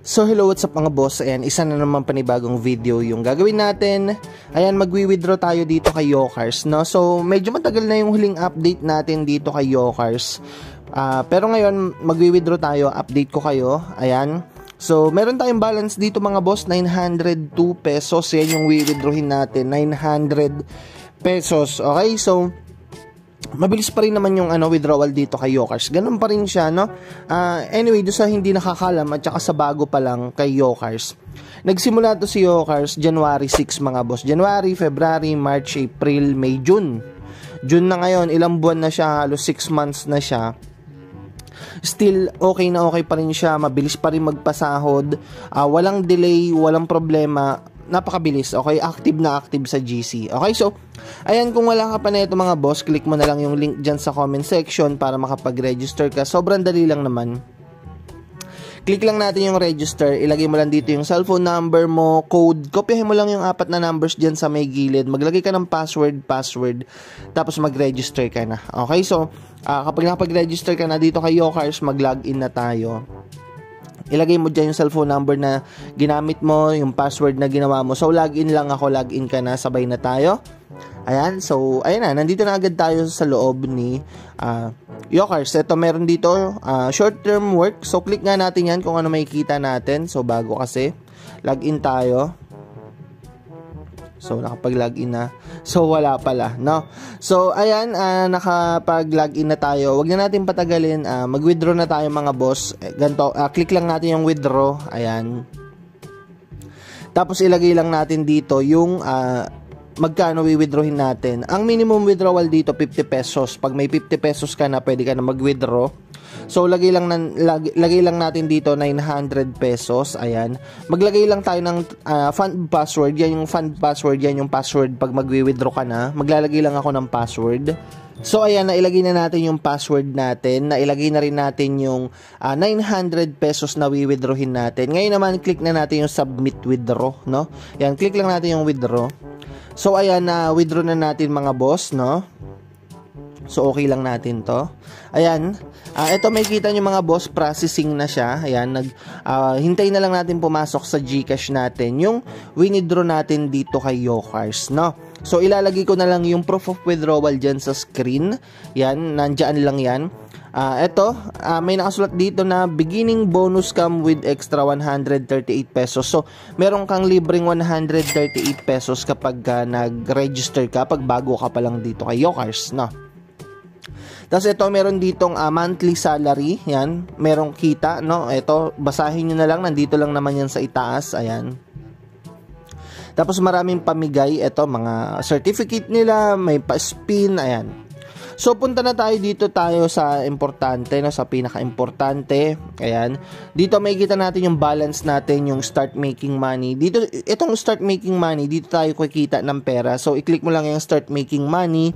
So hello, what's up mga boss? Ayan, isa na naman panibagong video yung gagawin natin. Ayan, magwi-withdraw tayo dito kay Yokars, no? So, medyo matagal na yung huling update natin dito kay Yokars. Uh, pero ngayon, magwi-withdraw tayo. Update ko kayo. Ayan. So, meron tayong balance dito mga boss, 902 pesos. Yan yung wi-withdrawin natin, 900 pesos. Okay, so mabilis pa rin naman yung ano withdrawal dito kay Yokars. Ganun pa rin siya, no? Uh, anyway, do sa hindi nakakalam at saka sa bago pa lang kay Yokars. Nagsimula to si Yokars January 6 mga boss. January, February, March, April, May, June. June na ngayon, ilang buwan na siya, halos 6 months na siya. Still, okay na okay pa rin siya, mabilis pa rin magpasahod, uh, walang delay, walang problema, napakabilis, okay? Active na active sa GC. Okay, so, ayan, kung wala ka pa na ito mga boss, click mo na lang yung link dyan sa comment section para makapag-register ka. Sobrang dali lang naman. Click lang natin yung register, ilagay mo lang dito yung cellphone number mo, code, kopyahin mo lang yung apat na numbers dyan sa may gilid, maglagay ka ng password, password, tapos mag-register ka na. Okay, so, uh, kapag nakapag-register ka na dito kay Yokars, mag-login na tayo ilagay mo dyan yung cellphone number na ginamit mo, yung password na ginawa mo. So, login lang ako, login ka na, sabay na tayo. Ayan, so, ayan na, nandito na agad tayo sa loob ni uh, Yokars. Ito, meron dito, uh, short-term work. So, click nga natin yan kung ano makikita natin. So, bago kasi, login tayo. So, nakapag-login na. So, wala pala, no? So, ayan, uh, nakapag-login na tayo. Huwag na natin patagalin. Uh, mag-withdraw na tayo mga boss. Eh, ganito, uh, click lang natin yung withdraw. Ayan. Tapos, ilagay lang natin dito yung uh, magkano wi-withdrawin natin. Ang minimum withdrawal dito, 50 pesos. Pag may 50 pesos ka na, pwede ka na mag-withdraw. So lagay lang nan, lagay, lagay lang natin dito 900 pesos. Ayan. Maglagay lang tayo ng uh, fund password. Yan yung fund password, yan yung password pag magwi-withdraw ka na. Maglalagay lang ako ng password. So ayan, nailagay na natin yung password natin, nailagay na rin natin yung uh, ah, 900 pesos na wi-withdrawin natin. Ngayon naman, click na natin yung submit withdraw, no? Yan, click lang natin yung withdraw. So ayan, na uh, withdraw na natin mga boss, no? So, okay lang natin to. Ayan. Uh, ito may kita nyo mga boss, processing na siya. Ayan. Nag, uh, hintay na lang natin pumasok sa Gcash natin. Yung winidraw natin dito kay Yokars, no? So, ilalagay ko na lang yung proof of withdrawal dyan sa screen. Yan. Nandyan lang yan. Uh, ito, uh, may nakasulat dito na beginning bonus come with extra 138 pesos. So, meron kang libreng 138 pesos kapag uh, nag-register ka, pag bago ka pa lang dito kay Yokars, no? Tapos ito meron ditong uh, monthly salary, yan, merong kita, no? Ito, basahin niyo na lang, nandito lang naman yan sa itaas, ayan. Tapos maraming pamigay, ito mga certificate nila, may pa-spin, ayan. So punta na tayo dito tayo sa importante, no, sa pinaka-importante. Ayan. Dito makikita natin yung balance natin, yung start making money. Dito itong start making money, dito tayo kikita ng pera. So i-click mo lang yung start making money.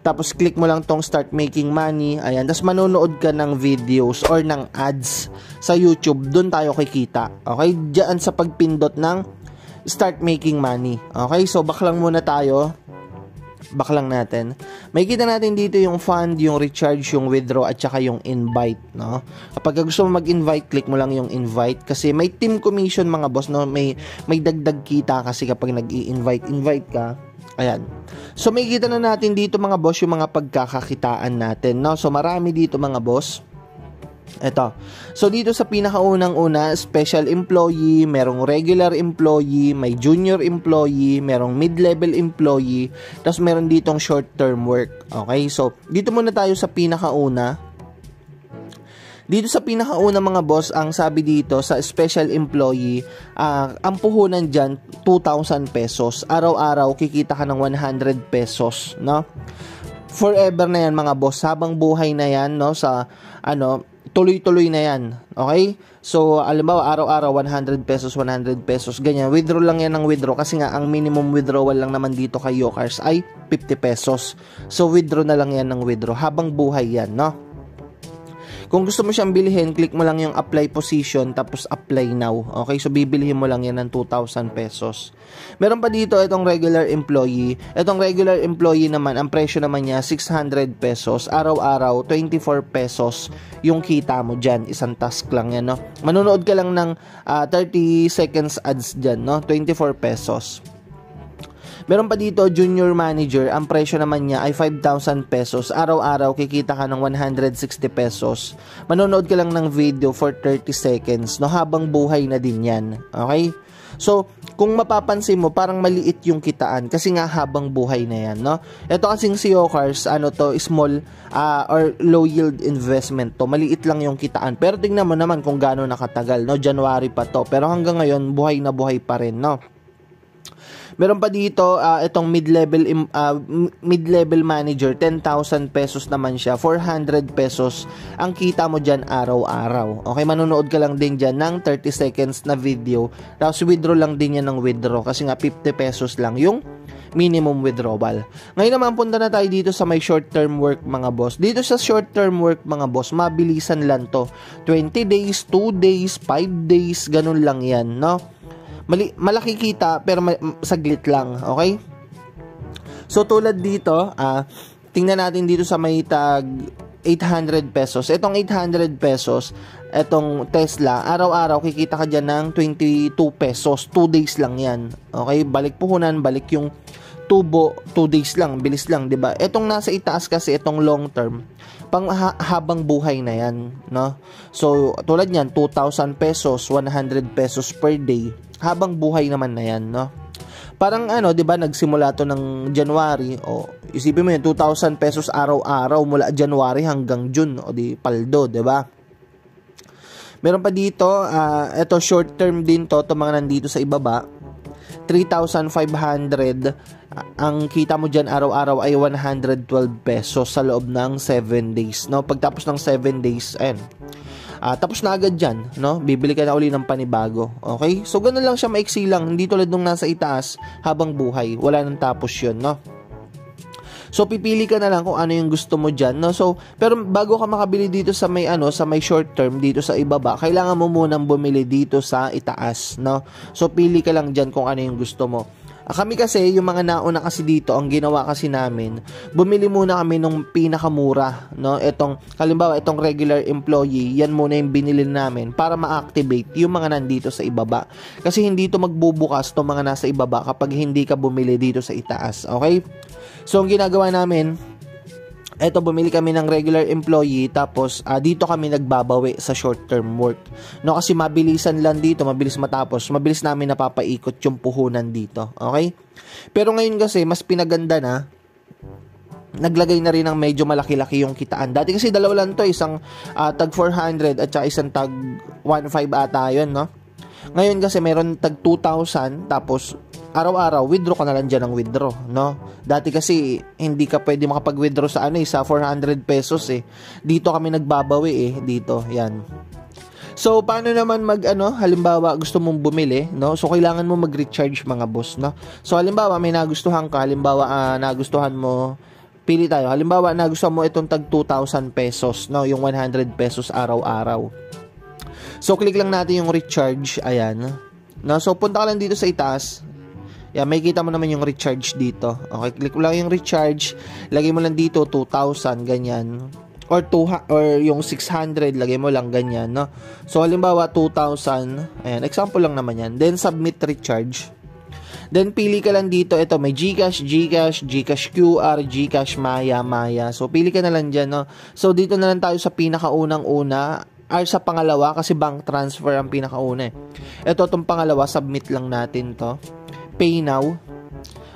Tapos click mo lang tong start making money. Ayan, tapos manonood ka ng videos or ng ads sa YouTube. Doon tayo kikita. Okay? Diyan sa pagpindot ng start making money. Okay? So back lang muna tayo. Back lang natin. May kita natin dito yung fund, yung recharge, yung withdraw at saka yung invite, no? Kapag gusto mo mag-invite, click mo lang yung invite kasi may team commission mga boss, no? May may dagdag kita kasi kapag nag-i-invite invite ka, Ayan. So may kita na natin dito mga boss yung mga pagkakakitaan natin, no? So marami dito mga boss. Ito. So dito sa pinakaunang una, special employee, merong regular employee, may junior employee, merong mid-level employee, tapos meron ditong short-term work. Okay? So dito muna tayo sa pinakauna. Dito sa pinakauna mga boss, ang sabi dito sa special employee, uh, ang puhunan dyan, 2,000 pesos. Araw-araw, kikita ka ng 100 pesos, no? Forever na yan mga boss. Habang buhay na yan, no? Sa, ano, tuloy-tuloy na yan. Okay? So, alam ba, araw-araw 100 pesos, 100 pesos, ganyan. Withdraw lang yan ng withdraw kasi nga ang minimum withdrawal lang naman dito kay Yokars ay 50 pesos. So, withdraw na lang yan ng withdraw habang buhay yan, no? Kung gusto mo siyang bilhin, click mo lang yung apply position tapos apply now. Okay, so bibilihin mo lang yan ng 2,000 pesos. Meron pa dito itong regular employee. Itong regular employee naman, ang presyo naman niya 600 pesos. Araw-araw 24 pesos yung kita mo dyan. Isang task lang yan, no? Manonood ka lang ng uh, ah, 30 seconds ads dyan, no? 24 pesos. Meron pa dito, junior manager, ang presyo naman niya ay 5,000 pesos. Araw-araw, kikita ka ng 160 pesos. Manonood ka lang ng video for 30 seconds, no? Habang buhay na din yan. Okay? So, kung mapapansin mo, parang maliit yung kitaan kasi nga habang buhay na yan, no? Ito kasing si Yokars, ano to, small uh, or low yield investment to. Maliit lang yung kitaan. Pero tingnan mo naman kung gaano nakatagal, no? January pa to. Pero hanggang ngayon, buhay na buhay pa rin, no? Meron pa dito uh, itong mid-level uh, mid-level manager 10,000 pesos naman siya 400 pesos ang kita mo diyan araw-araw. Okay, manonood ka lang din diyan ng 30 seconds na video. Tapos withdraw lang din yan ng withdraw kasi nga 50 pesos lang yung minimum withdrawal. Ngayon naman punta na tayo dito sa may short term work mga boss. Dito sa short term work mga boss, mabilisan lang to. 20 days, 2 days, 5 days, ganun lang yan, no? Mali, malaki kita pero ma, saglit lang, okay? So tulad dito, ah, tingnan natin dito sa may tag 800 pesos. Itong 800 pesos, itong Tesla, araw-araw kikita ka dyan ng 22 pesos. 2 days lang yan. Okay? Balik puhunan, balik yung tubo, 2 days lang, bilis lang, 'di ba? Etong nasa itaas kasi itong long term, pang ha- habang buhay na 'yan, no? So, tulad niyan, 2,000 pesos, 100 pesos per day habang buhay naman na yan, no? Parang ano, 'di ba, nagsimula to ng January o isipin mo yun 2,000 pesos araw-araw mula January hanggang June o di paldo, 'di ba? Meron pa dito, uh, ito short term din to, to mga nandito sa ibaba. 3,500 ang kita mo diyan araw-araw ay 112 pesos sa loob ng 7 days no pagtapos ng 7 days ayun Uh, tapos na agad dyan, no? Bibili ka na uli ng panibago. Okay? So, ganun lang siya, maiksi lang. Hindi tulad nung nasa itaas, habang buhay. Wala nang tapos yun, no? So pipili ka na lang kung ano yung gusto mo diyan, no? So pero bago ka makabili dito sa may ano, sa may short term dito sa ibaba, kailangan mo munang bumili dito sa itaas, no? So pili ka lang diyan kung ano yung gusto mo. Ah, kami kasi, yung mga nauna kasi dito, ang ginawa kasi namin, bumili muna kami nung pinakamura, no? Itong, kalimbawa, itong regular employee, yan muna yung binili namin para ma-activate yung mga nandito sa ibaba. Kasi hindi to magbubukas to mga nasa ibaba kapag hindi ka bumili dito sa itaas, okay? So, ang ginagawa namin, eto bumili kami ng regular employee tapos uh, dito kami nagbabawi sa short term work. No kasi mabilisan lang dito, mabilis matapos. Mabilis namin napapaikot yung puhunan dito. Okay? Pero ngayon kasi mas pinaganda na naglagay na rin ng medyo malaki-laki yung kitaan. Dati kasi dalawa lang to, isang uh, tag 400 at saka isang tag 1.5 ata yun, no? Ngayon kasi meron tag 2,000 tapos araw-araw, withdraw ka na lang dyan ng withdraw, no? Dati kasi, hindi ka pwede makapag-withdraw sa ano eh, sa 400 pesos eh. Dito kami nagbabawi eh, dito, yan. So, paano naman mag, ano, halimbawa, gusto mong bumili, no? So, kailangan mo mag-recharge mga boss, no? So, halimbawa, may nagustuhan ka, halimbawa, uh, nagustuhan mo, pili tayo. Halimbawa, nagustuhan mo itong tag 2,000 pesos, no? Yung 100 pesos araw-araw. So, click lang natin yung recharge, ayan. No? So, punta ka lang dito sa itaas, Yeah, may kita mo naman yung recharge dito. Okay, click mo lang yung recharge. Lagay mo lang dito 2,000 ganyan. Or 2 or yung 600 lagay mo lang ganyan, no? So halimbawa 2,000. Ayan, example lang naman yan. Then submit recharge. Then pili ka lang dito, ito may GCash, GCash, GCash QR, GCash Maya, Maya. So pili ka na lang diyan, no. So dito na lang tayo sa pinakaunang-una ay sa pangalawa kasi bank transfer ang pinakauna eh. Ito tong pangalawa, submit lang natin 'to. Pay Now,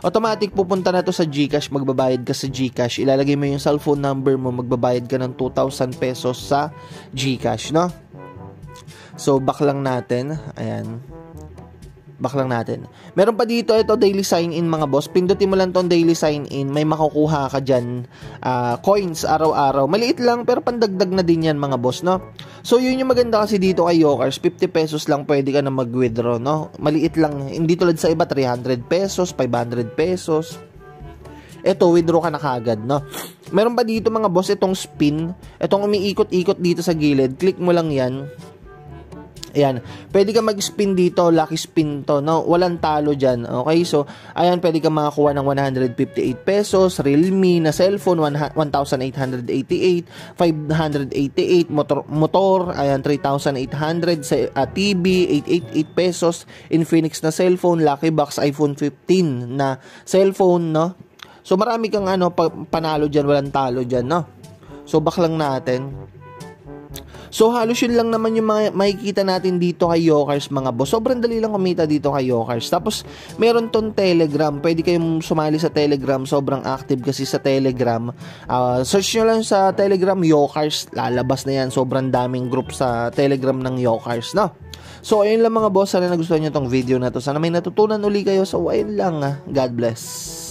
automatic pupunta na to sa GCash, magbabayad ka sa GCash, ilalagay mo yung cellphone number mo, magbabayad ka ng 2,000 pesos sa GCash, no? So, back lang natin. Ayan back lang natin. Meron pa dito ito daily sign in mga boss. Pindutin mo lang tong daily sign in, may makukuha ka diyan uh, coins araw-araw. Maliit lang pero pandagdag na din yan mga boss, no? So yun yung maganda kasi dito kay Yokers, 50 pesos lang pwede ka na mag-withdraw, no? Maliit lang, hindi tulad sa iba 300 pesos, 500 pesos. Ito, withdraw ka na kagad, no? Meron pa dito mga boss itong spin. Itong umiikot-ikot dito sa gilid. Click mo lang yan. Ayan. Pwede ka mag-spin dito. Lucky spin to. No? Walang talo dyan. Okay? So, ayan. Pwede ka makakuha ng 158 pesos. Realme na cellphone. 1,888. 588. Motor. motor ayan. 3,800. Sa, uh, TV. 888 pesos. Infinix na cellphone. Lucky box. iPhone 15 na cellphone. No? So, marami kang ano, pa, panalo dyan. Walang talo dyan. No? So, back lang natin. So halos yun lang naman yung mga makikita natin dito kay Yokars mga boss. Sobrang dali lang kumita dito kay Yokars. Tapos meron ton Telegram. Pwede kayong sumali sa Telegram. Sobrang active kasi sa Telegram. Uh, search nyo lang sa Telegram Yokars. Lalabas na yan. Sobrang daming group sa Telegram ng Yokars. No? So ayun lang mga boss. Sana nagustuhan nyo tong video na to. Sana may natutunan uli kayo. So ayun lang. God bless.